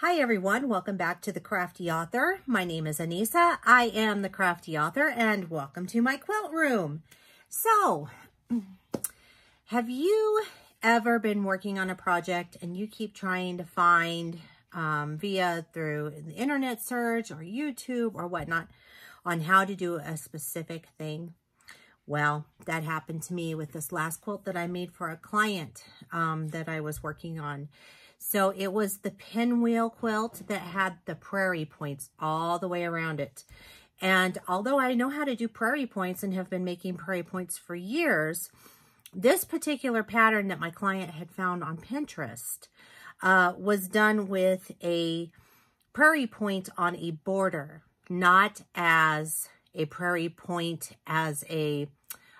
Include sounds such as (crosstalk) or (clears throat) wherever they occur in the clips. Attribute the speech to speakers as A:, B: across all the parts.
A: Hi everyone, welcome back to The Crafty Author. My name is Anissa. I am The Crafty Author and welcome to my quilt room. So, have you ever been working on a project and you keep trying to find um, via through the internet search or YouTube or whatnot on how to do a specific thing? Well, that happened to me with this last quilt that I made for a client um, that I was working on. So it was the pinwheel quilt that had the prairie points all the way around it. And although I know how to do prairie points and have been making prairie points for years, this particular pattern that my client had found on Pinterest uh, was done with a prairie point on a border, not as a prairie point as a,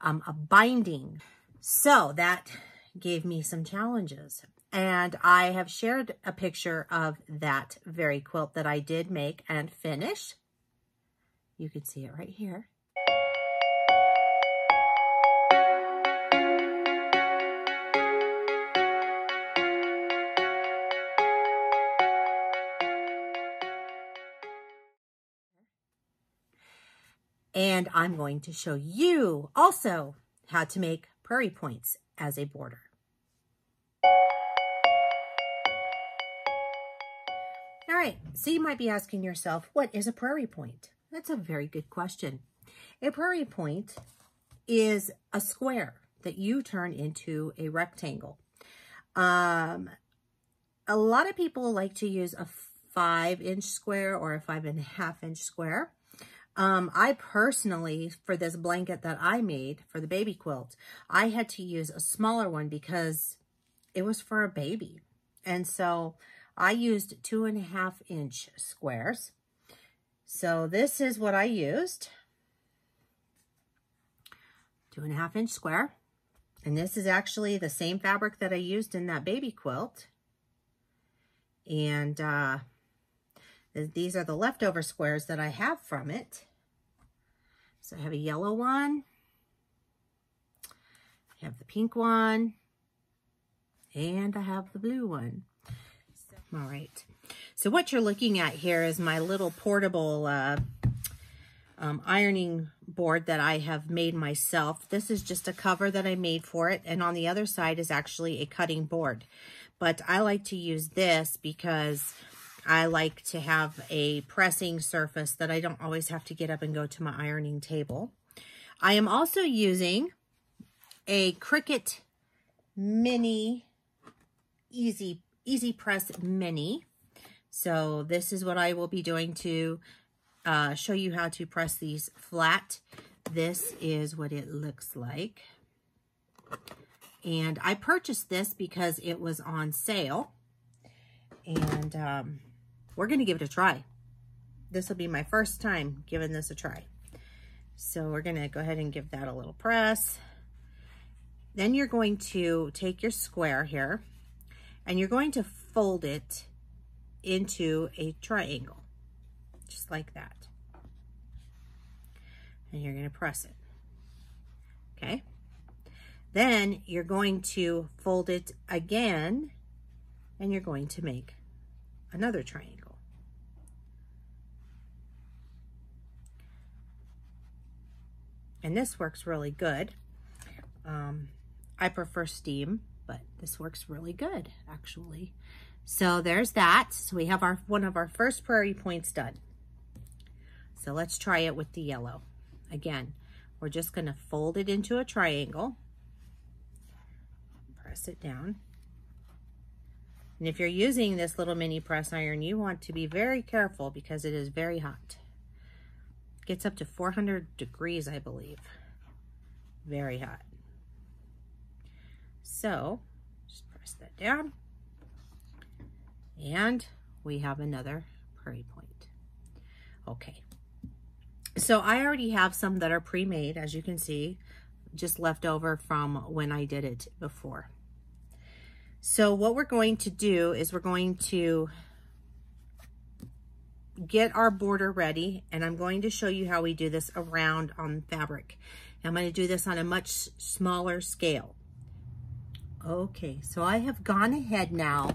A: um, a binding. So that gave me some challenges. And I have shared a picture of that very quilt that I did make and finish. You can see it right here. And I'm going to show you also how to make prairie points as a border. Right, so you might be asking yourself, what is a prairie point? That's a very good question. A prairie point is a square that you turn into a rectangle. Um, a lot of people like to use a five inch square or a five and a half inch square. Um, I personally, for this blanket that I made for the baby quilt, I had to use a smaller one because it was for a baby. And so I used two and a half inch squares. So this is what I used. Two and a half inch square. And this is actually the same fabric that I used in that baby quilt. And uh, these are the leftover squares that I have from it. So I have a yellow one. I have the pink one. And I have the blue one. All right. So what you're looking at here is my little portable uh, um, ironing board that I have made myself. This is just a cover that I made for it. And on the other side is actually a cutting board. But I like to use this because I like to have a pressing surface that I don't always have to get up and go to my ironing table. I am also using a Cricut Mini Easy Easy Press Mini. So this is what I will be doing to uh, show you how to press these flat. This is what it looks like. And I purchased this because it was on sale. And um, we're going to give it a try. This will be my first time giving this a try. So we're going to go ahead and give that a little press. Then you're going to take your square here and you're going to fold it into a triangle, just like that. And you're going to press it. Okay. Then you're going to fold it again and you're going to make another triangle. And this works really good. Um, I prefer steam but this works really good, actually. So there's that. So we have our one of our first prairie points done. So let's try it with the yellow. Again, we're just going to fold it into a triangle. Press it down. And if you're using this little mini press iron, you want to be very careful because it is very hot. Gets up to 400 degrees, I believe. Very hot. So just press that down. And we have another prairie point. Okay. So I already have some that are pre-made, as you can see, just left over from when I did it before. So what we're going to do is we're going to get our border ready and I'm going to show you how we do this around on fabric. I'm going to do this on a much smaller scale. Okay, so I have gone ahead now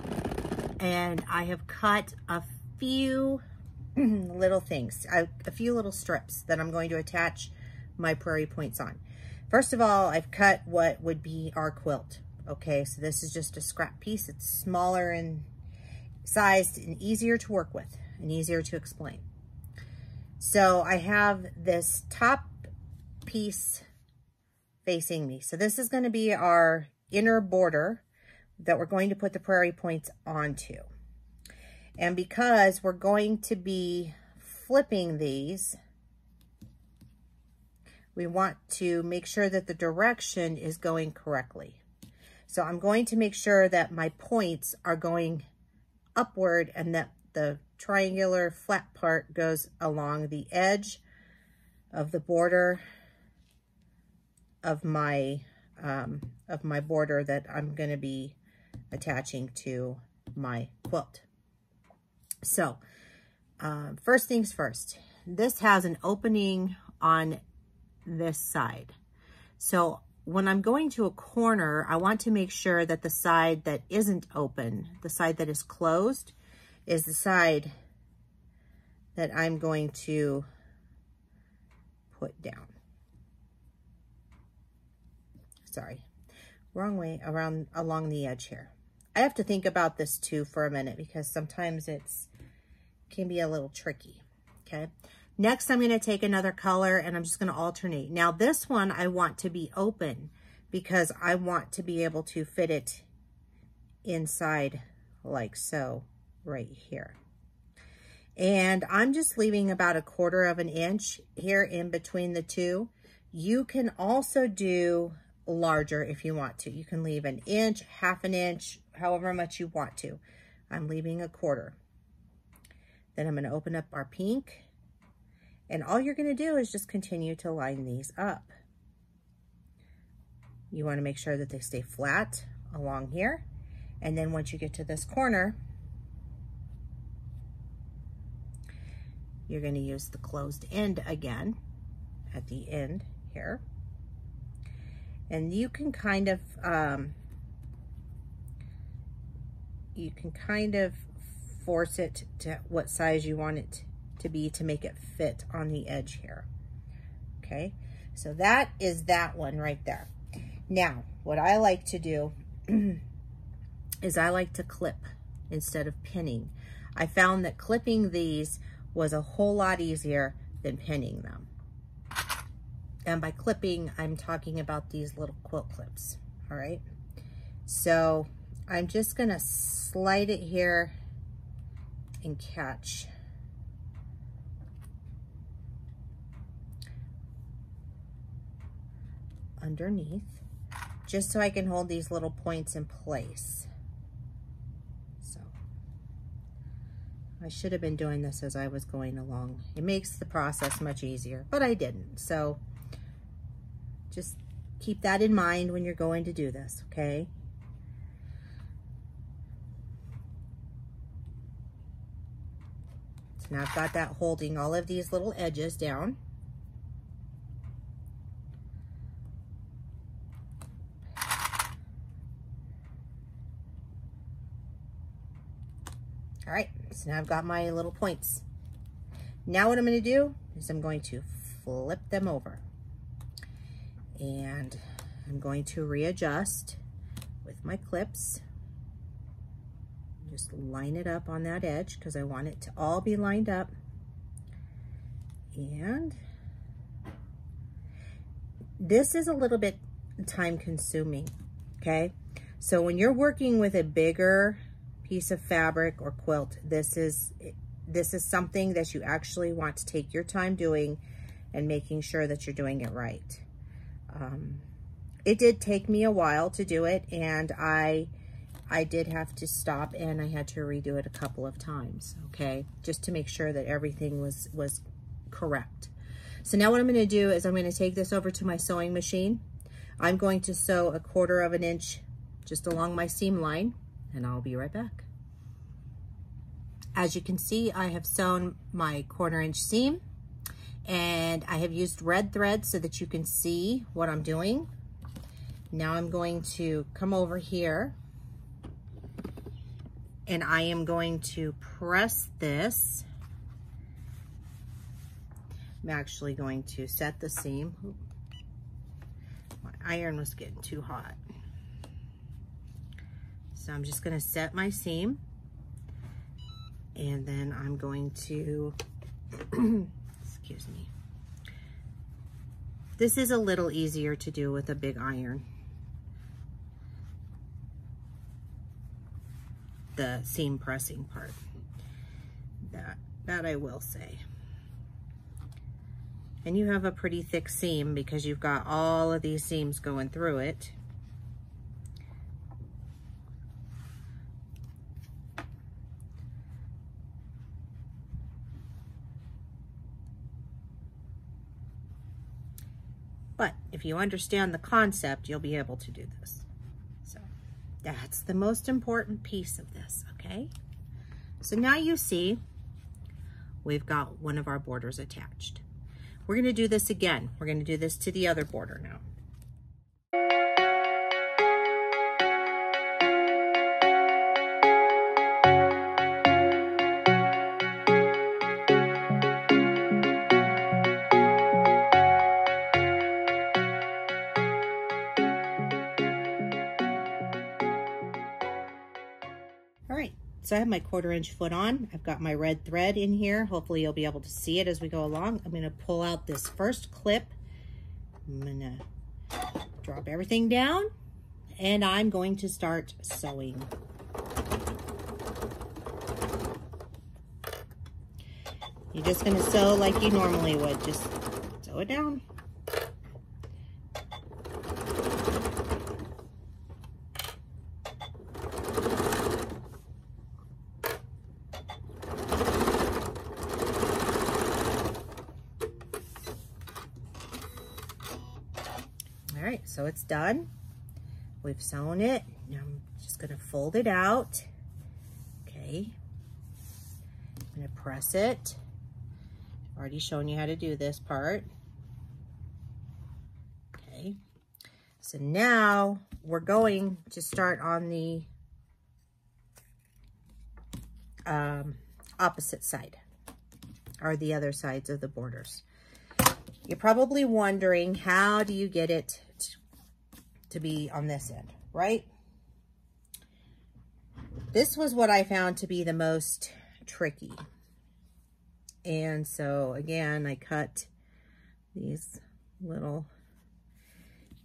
A: and I have cut a few (clears throat) little things, a, a few little strips that I'm going to attach my prairie points on. First of all, I've cut what would be our quilt. Okay, so this is just a scrap piece. It's smaller and sized and easier to work with and easier to explain. So I have this top piece facing me. So this is going to be our inner border that we're going to put the prairie points onto. And because we're going to be flipping these, we want to make sure that the direction is going correctly. So I'm going to make sure that my points are going upward and that the triangular flat part goes along the edge of the border of my um, of my border that I'm going to be attaching to my quilt. So, uh, first things first, this has an opening on this side. So when I'm going to a corner, I want to make sure that the side that isn't open, the side that is closed, is the side that I'm going to put down. Sorry, wrong way, around along the edge here. I have to think about this too for a minute because sometimes it's can be a little tricky, okay? Next, I'm gonna take another color and I'm just gonna alternate. Now this one I want to be open because I want to be able to fit it inside like so right here. And I'm just leaving about a quarter of an inch here in between the two. You can also do larger if you want to. You can leave an inch, half an inch, however much you want to. I'm leaving a quarter. Then I'm going to open up our pink. And all you're going to do is just continue to line these up. You want to make sure that they stay flat along here. And then once you get to this corner, you're going to use the closed end again at the end here. And you can kind of, um, you can kind of force it to what size you want it to be to make it fit on the edge here. Okay, so that is that one right there. Now, what I like to do (clears throat) is I like to clip instead of pinning. I found that clipping these was a whole lot easier than pinning them. And by clipping, I'm talking about these little quilt clips, all right? So I'm just gonna slide it here and catch. underneath, just so I can hold these little points in place. So I should have been doing this as I was going along. It makes the process much easier, but I didn't. So just keep that in mind when you're going to do this, okay? So now I've got that holding all of these little edges down. All right, so now I've got my little points. Now what I'm gonna do is I'm going to flip them over. And I'm going to readjust with my clips. Just line it up on that edge because I want it to all be lined up. And this is a little bit time consuming, okay? So when you're working with a bigger piece of fabric or quilt. This is, this is something that you actually want to take your time doing and making sure that you're doing it right. Um, it did take me a while to do it and I, I did have to stop and I had to redo it a couple of times, okay? Just to make sure that everything was, was correct. So now what I'm gonna do is I'm gonna take this over to my sewing machine. I'm going to sew a quarter of an inch just along my seam line and I'll be right back. As you can see, I have sewn my quarter inch seam and I have used red thread so that you can see what I'm doing. Now I'm going to come over here and I am going to press this. I'm actually going to set the seam. My iron was getting too hot. So I'm just gonna set my seam and then I'm going to, (clears throat) excuse me. This is a little easier to do with a big iron. The seam pressing part. That, that I will say. And you have a pretty thick seam because you've got all of these seams going through it. But if you understand the concept, you'll be able to do this. So that's the most important piece of this, okay? So now you see we've got one of our borders attached. We're gonna do this again. We're gonna do this to the other border now. I have my quarter inch foot on. I've got my red thread in here. Hopefully you'll be able to see it as we go along. I'm gonna pull out this first clip. I'm gonna drop everything down and I'm going to start sewing. You're just gonna sew like you normally would. Just sew it down. Done. We've sewn it. Now I'm just gonna fold it out. Okay. I'm gonna press it. i Already shown you how to do this part. Okay. So now we're going to start on the um, opposite side or the other sides of the borders. You're probably wondering, how do you get it to be on this end, right? This was what I found to be the most tricky. And so again, I cut these little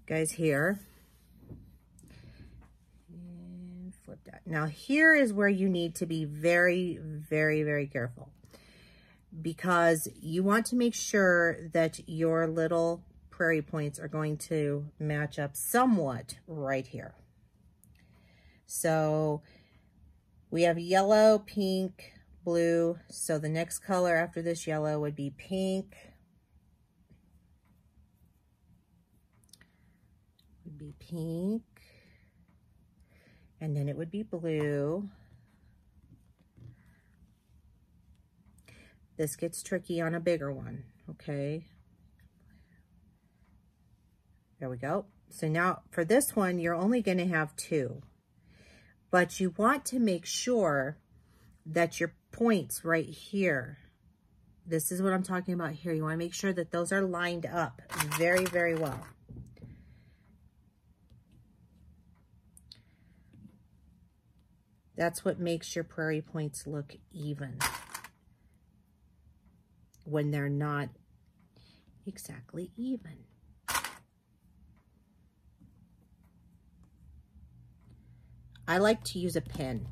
A: guys here. And flip that. Now here is where you need to be very, very, very careful because you want to make sure that your little prairie points are going to match up somewhat right here. So we have yellow, pink, blue. So the next color after this yellow would be pink. Would be pink. And then it would be blue. This gets tricky on a bigger one, okay? There we go. So now for this one, you're only going to have two. But you want to make sure that your points right here, this is what I'm talking about here. You want to make sure that those are lined up very, very well. That's what makes your prairie points look even when they're not exactly even. I like to use a pin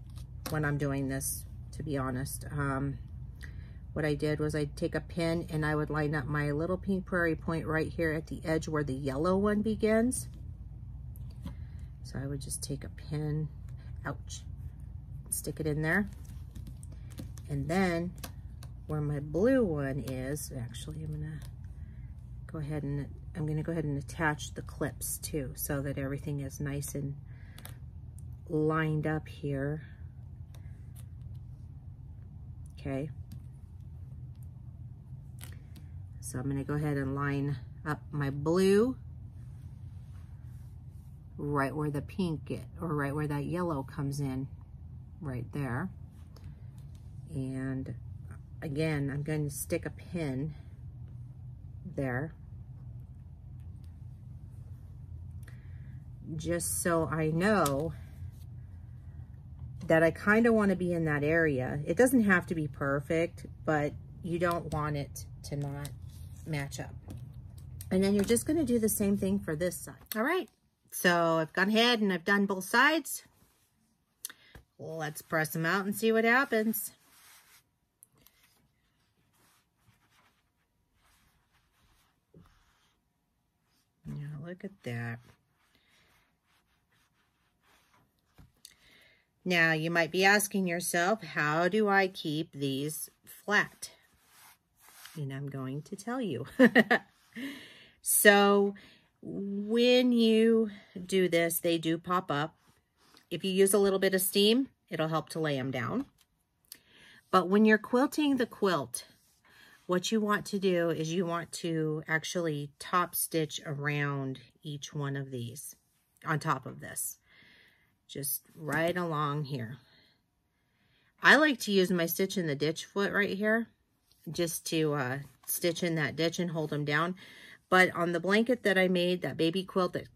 A: when I'm doing this, to be honest. Um, what I did was I'd take a pin and I would line up my little pink prairie point right here at the edge where the yellow one begins. So I would just take a pin, ouch, stick it in there. And then where my blue one is, actually I'm gonna go ahead and, I'm gonna go ahead and attach the clips too so that everything is nice and lined up here. Okay. So I'm going to go ahead and line up my blue right where the pink get, or right where that yellow comes in. right there. And again, I'm going to stick a pin there. Just so I know that I kind of want to be in that area. It doesn't have to be perfect, but you don't want it to not match up. And then you're just going to do the same thing for this side. All right. So I've gone ahead and I've done both sides. Let's press them out and see what happens. Now look at that. Now you might be asking yourself, how do I keep these flat? And I'm going to tell you. (laughs) so when you do this, they do pop up. If you use a little bit of steam, it'll help to lay them down. But when you're quilting the quilt, what you want to do is you want to actually top stitch around each one of these on top of this. Just right along here. I like to use my stitch in the ditch foot right here just to uh, stitch in that ditch and hold them down. But on the blanket that I made, that baby quilt that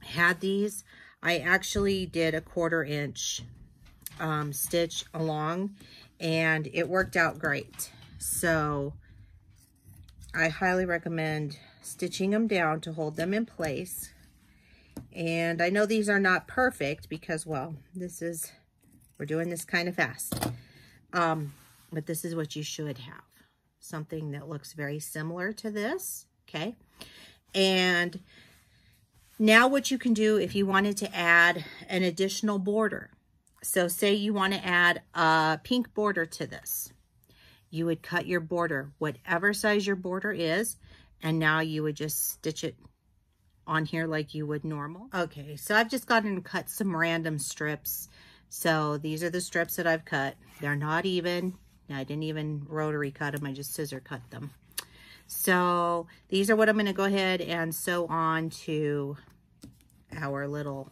A: had these, I actually did a quarter inch um, stitch along and it worked out great. So I highly recommend stitching them down to hold them in place. And I know these are not perfect because, well, this is, we're doing this kind of fast. Um, but this is what you should have. Something that looks very similar to this, okay? And now what you can do if you wanted to add an additional border. So say you want to add a pink border to this. You would cut your border, whatever size your border is, and now you would just stitch it on here like you would normal. Okay, so I've just gotten and cut some random strips. So these are the strips that I've cut. They're not even. I didn't even rotary cut them. I just scissor cut them. So these are what I'm going to go ahead and sew on to our little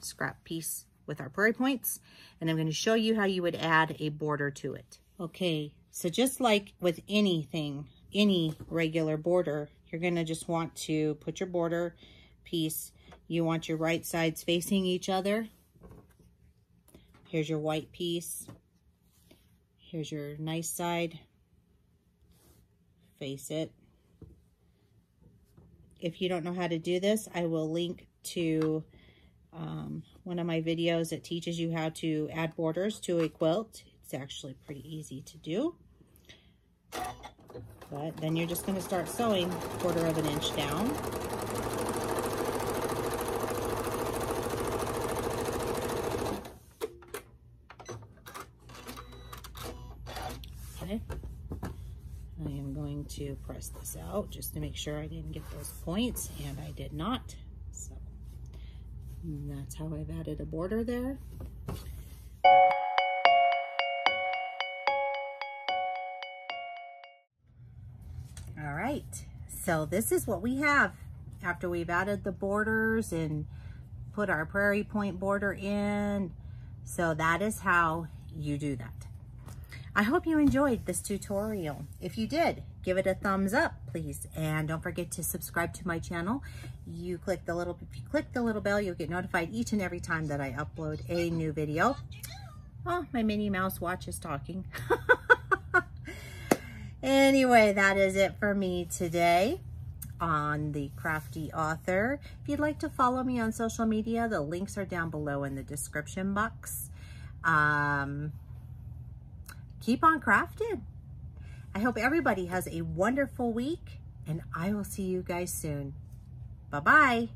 A: scrap piece with our prairie points. And I'm going to show you how you would add a border to it. Okay, so just like with anything, any regular border, you're going to just want to put your border piece, you want your right sides facing each other. Here's your white piece. Here's your nice side. Face it. If you don't know how to do this, I will link to um, one of my videos that teaches you how to add borders to a quilt. It's actually pretty easy to do. But then you're just going to start sewing a quarter of an inch down. Okay. I am going to press this out just to make sure I didn't get those points, and I did not. So that's how I've added a border there. Right, so this is what we have after we've added the borders and put our prairie point border in. So that is how you do that. I hope you enjoyed this tutorial. If you did, give it a thumbs up, please. And don't forget to subscribe to my channel. You click the little, if you click the little bell, you'll get notified each and every time that I upload a new video. Oh, my Minnie Mouse watch is talking. (laughs) Anyway, that is it for me today on the Crafty Author. If you'd like to follow me on social media, the links are down below in the description box. Um, keep on crafting. I hope everybody has a wonderful week, and I will see you guys soon. Bye-bye.